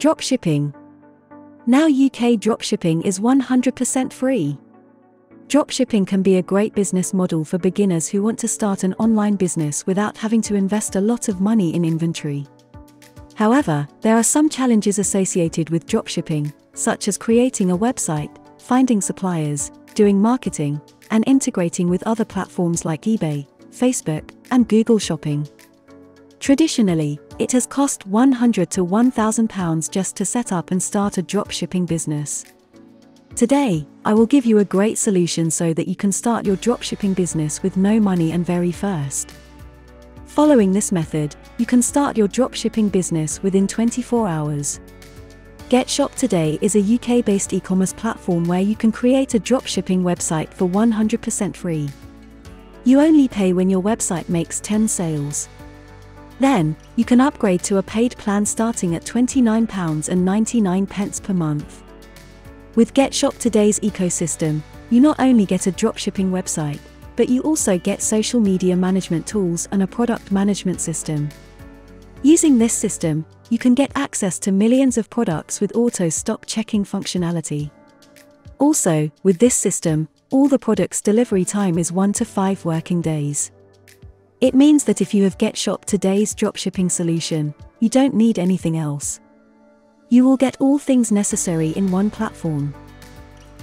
Dropshipping. Now UK dropshipping is 100% free. Dropshipping can be a great business model for beginners who want to start an online business without having to invest a lot of money in inventory. However, there are some challenges associated with dropshipping, such as creating a website, finding suppliers, doing marketing, and integrating with other platforms like eBay, Facebook, and Google Shopping. Traditionally, it has cost 100 to 1000 pounds just to set up and start a dropshipping business. Today, I will give you a great solution so that you can start your dropshipping business with no money and very first. Following this method, you can start your dropshipping business within 24 hours. GetShop Today is a UK based e commerce platform where you can create a dropshipping website for 100% free. You only pay when your website makes 10 sales. Then, you can upgrade to a paid plan starting at £29.99 per month. With GetShop Today's ecosystem, you not only get a dropshipping website, but you also get social media management tools and a product management system. Using this system, you can get access to millions of products with auto stock checking functionality. Also, with this system, all the products' delivery time is 1 to 5 working days. It means that if you have GetShop Today's dropshipping solution, you don't need anything else. You will get all things necessary in one platform.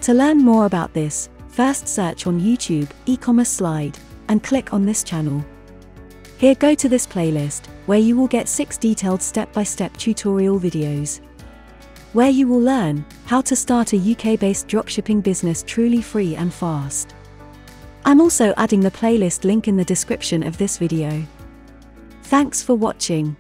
To learn more about this, first search on YouTube, e-commerce slide, and click on this channel. Here go to this playlist, where you will get 6 detailed step-by-step -step tutorial videos. Where you will learn how to start a UK-based dropshipping business truly free and fast. I'm also adding the playlist link in the description of this video. Thanks for watching.